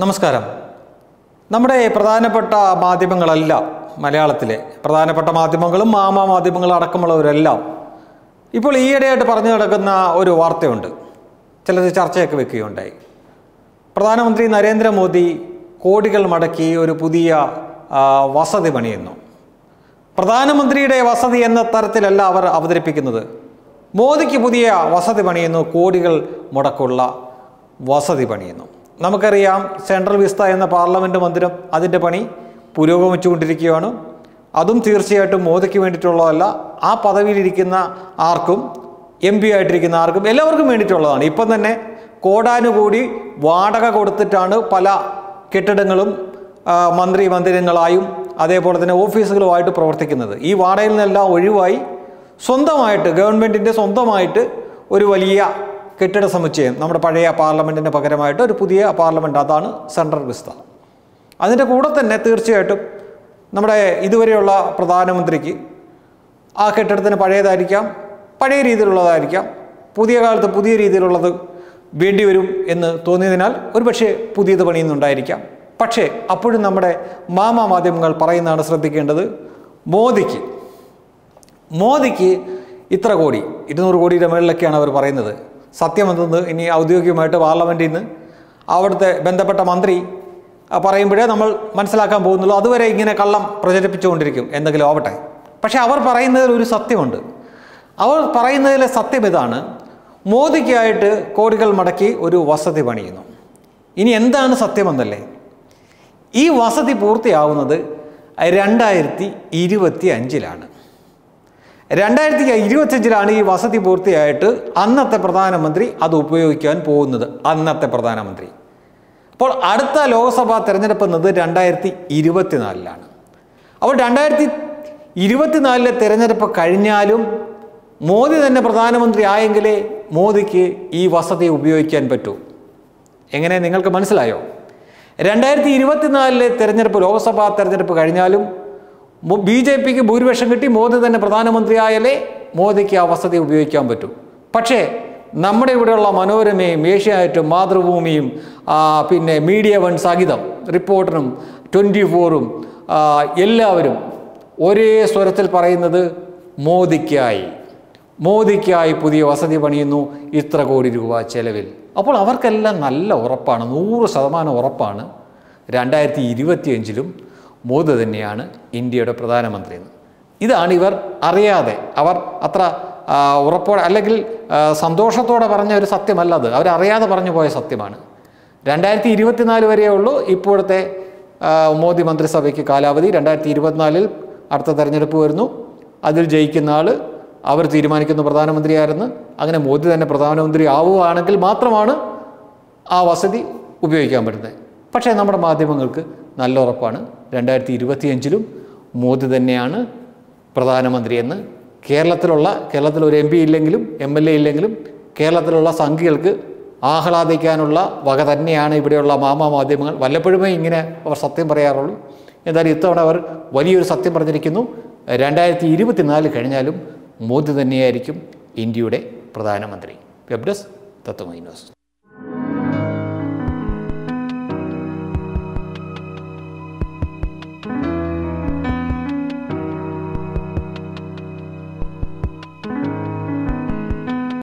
നമസ്കാരം. നമ്മുടെ പ്രധാനപ്പെട്ട മാധ്യമങ്ങളെല്ലാം മലയാളത്തിലെ. പ്രധാനപ്പെട്ട മാധ്യമങ്ങളും മാമ മാധ്യമങ്ങളും അടക്കമുള്ളവരെല്ലാം ഇപ്പോൾ ഈയിടെയായിട്ട് പറഞ്ഞു നടക്കുന്ന ഒരു വാർത്തയുണ്ട്. ചിലത് ചർച്ചയൊക്കെ വെക്കുകയുണ്ടായി. പ്രധാനമന്ത്രി നരേന്ദ്രമോദി കോടികൾ മടക്കി ഒരു പുതിയ വസതി പണിയുന്നു. പ്രധാനമന്ത്രിയുടെ വസതി എന്ന തരത്തിലല്ല അവർ അവതരിപ്പിക്കുന്നത്. മോദിക്ക് പുതിയ വസതി പണിയുന്നു കോടികൾ മുടക്കുള്ള വസതി പണിയുന്നു. നമുക്കറിയാം സെൻട്രൽ വിസ്ത എന്ന പാർലമെന്റ് മന്ദിരം അതിന്റെ പണി പുരോഗമിച്ചുകൊണ്ടിരിക്കുകയാണ്. അതും തീർച്ചയായിട്ടും മോദിക്ക് വേണ്ടിയിട്ടുള്ളതല്ല ആ പദവിയിലിരിക്കുന്ന ആർക്കും എം പി ആയിട്ടിരിക്കുന്ന ആർക്കും എല്ലാവർക്കും വേണ്ടിയിട്ടുള്ളതാണ്. ഇപ്പം തന്നെ കോടാനുകൂടി വാടക കൊടുത്തിട്ടാണ് പല കെട്ടിടങ്ങളും മന്ത്രി മന്ദിരങ്ങളായും അതേപോലെ തന്നെ ഓഫീസുകളുമായിട്ട് പ്രവർത്തിക്കുന്നത്. ഈ വാടകയിൽ നിന്നെല്ലാം ഒഴിവായി സ്വന്തമായിട്ട് ഗവൺമെന്റിന്റെ സ്വന്തമായിട്ട് ഒരു വലിയ കെട്ടിട സമുച്ചയം നമ്മുടെ പഴയ പാർലമെന്റിന് പകരമായിട്ട് ഒരു പുതിയ പാർലമെന്റ് അതാണ് സെൻട്രൽ വിസ്ത. അതിന്റെ കൂടെ തന്നെ തീർച്ചയായിട്ടും നമ്മുടെ ഇതുവരെയുള്ള പ്രധാനമന്ത്രിക്ക് ആ കെട്ടിടത്തിന് പഴയതായിരിക്കാം പഴയ രീതിയിലുള്ളതായിരിക്കാം പുതിയ കാലത്ത് പുതിയ രീതിയിലുള്ളത് വേണ്ടി വരും എന്ന് തോന്നിയതിനാൽ ഒരുപക്ഷെ പുതിയത് പണിയുന്നുണ്ടായിരിക്കാം. പക്ഷേ അപ്പോഴും നമ്മുടെ മാമാ മാധ്യമങ്ങൾ പറയുന്നതാണ് ശ്രദ്ധിക്കേണ്ടത് മോദിക്ക് മോദിക്ക് ഇത്ര കോടി ഇരുന്നൂറ് കോടിയുടെ മുകളിലൊക്കെയാണ് അവർ പറയുന്നത്. സത്യമെന്തെന്ന് ഇനി ഔദ്യോഗികമായിട്ട് പാർലമെന്റിൽ നിന്ന് അവിടുത്തെ ബന്ധപ്പെട്ട മന്ത്രി പറയുമ്പോഴേ നമ്മൾ മനസ്സിലാക്കാൻ പോകുന്നുള്ളൂ. അതുവരെ ഇങ്ങനെ കള്ളം പ്രചരിപ്പിച്ചുകൊണ്ടിരിക്കും. എന്തെങ്കിലും ആവട്ടെ. പക്ഷേ അവർ പറയുന്നതിൽ ഒരു സത്യമുണ്ട്. അവർ പറയുന്നതിലെ സത്യം ഇതാണ്. മോദിക്കായിട്ട് കോടികൾ മടക്കി ഒരു വസതി പണിയുന്നു. ഇനി എന്താണ് സത്യമെന്നല്ലേ? ഈ വസതി പൂർത്തിയാവുന്നത് രണ്ടായിരത്തി ഇരുപത്തി അഞ്ചിലാണ് രണ്ടായിരത്തി ഇരുപത്തഞ്ചിലാണ് ഈ വസതി പൂർത്തിയായിട്ട് അന്നത്തെ പ്രധാനമന്ത്രി അത് ഉപയോഗിക്കാൻ പോകുന്നത്. അന്നത്തെ പ്രധാനമന്ത്രി. അപ്പോൾ അടുത്ത ലോക്സഭാ തെരഞ്ഞെടുപ്പ് എന്നത് രണ്ടായിരത്തി ഇരുപത്തിനാലിലാണ് അപ്പോൾ രണ്ടായിരത്തി ഇരുപത്തിനാലിലെ തെരഞ്ഞെടുപ്പ് കഴിഞ്ഞാലും മോദി തന്നെ പ്രധാനമന്ത്രി ആയെങ്കിലേ മോദിക്ക് ഈ വസതി ഉപയോഗിക്കാൻ പറ്റൂ. എങ്ങനെ നിങ്ങൾക്ക് മനസ്സിലായോ? രണ്ടായിരത്തി ഇരുപത്തിനാലിലെ തെരഞ്ഞെടുപ്പ് ലോക്സഭാ തെരഞ്ഞെടുപ്പ് കഴിഞ്ഞാലും ബി ജെ പിക്ക് ഭൂരിപക്ഷം കിട്ടി മോദി തന്നെ പ്രധാനമന്ത്രിയായാലേ മോദിക്ക് ആ വസതി ഉപയോഗിക്കാൻ പറ്റൂ. പക്ഷേ നമ്മുടെ ഇവിടെയുള്ള മനോരമയും ഏഷ്യാനെറ്റും മാതൃഭൂമിയും പിന്നെ മീഡിയ വൺ സഹിതം റിപ്പോർട്ടറും ട്വന്റി ഫോറും എല്ലാവരും ഒരേ സ്വരത്തിൽ പറയുന്നത് മോദിക്കായി. മോദിക്കായി പുതിയ വസതി പണിയുന്നു ഇത്ര കോടി രൂപ ചെലവിൽ. അപ്പോൾ അവർക്കെല്ലാം നല്ല ഉറപ്പാണ് നൂറ് ശതമാനം ഉറപ്പാണ്. രണ്ടായിരത്തി ഇരുപത്തിയഞ്ചിലും മോദി തന്നെയാണ് ഇന്ത്യയുടെ പ്രധാനമന്ത്രി എന്ന്. ഇതാണ് ഇവർ അറിയാതെ അവർ അത്ര ഉറപ്പോടെ അല്ലെങ്കിൽ സന്തോഷത്തോടെ പറഞ്ഞ ഒരു സത്യമല്ല അത്. അവരറിയാതെ പറഞ്ഞു പോയ സത്യമാണ്. രണ്ടായിരത്തി ഇരുപത്തിനാല് വരെയേ ഉള്ളൂ ഇപ്പോഴത്തെ മോദി മന്ത്രിസഭയ്ക്ക് കാലാവധി. രണ്ടായിരത്തി ഇരുപത്തിനാലിൽ അടുത്ത തെരഞ്ഞെടുപ്പ് വരുന്നു. അതിൽ ജയിക്കുന്ന ആൾ അവർ തീരുമാനിക്കുന്ന പ്രധാനമന്ത്രിയായിരുന്നു അങ്ങനെ മോദി തന്നെ പ്രധാനമന്ത്രി ആവുകയാണെങ്കിൽ മാത്രമാണ് ആ വസതി ഉപയോഗിക്കാൻ പറ്റുന്നത്. പക്ഷേ നമ്മുടെ മാധ്യമങ്ങൾക്ക് നല്ല ഉറപ്പാണ് രണ്ടായിരത്തി ഇരുപത്തിയഞ്ചിലും മോദി തന്നെയാണ് പ്രധാനമന്ത്രിയെന്ന്. കേരളത്തിലുള്ള കേരളത്തിൽ ഒരു എം പി ഇല്ലെങ്കിലും എം എൽ എ ഇല്ലെങ്കിലും കേരളത്തിലുള്ള സംഘികൾക്ക് ആഹ്ലാദിക്കാനുള്ള വക തന്നെയാണ് ഇവിടെയുള്ള മാമാ മാധ്യമങ്ങൾ. വല്ലപ്പോഴുമേ ഇങ്ങനെ അവർ സത്യം പറയാറുള്ളൂ. എന്തായാലും ഇത്തവണ അവർ വലിയൊരു സത്യം പറഞ്ഞിരിക്കുന്നു. രണ്ടായിരത്തി ഇരുപത്തിനാല് കഴിഞ്ഞാലും മോദി തന്നെയായിരിക്കും ഇന്ത്യയുടെ പ്രധാനമന്ത്രി. വെബ് ഡെസ്ക് തത്വമൈ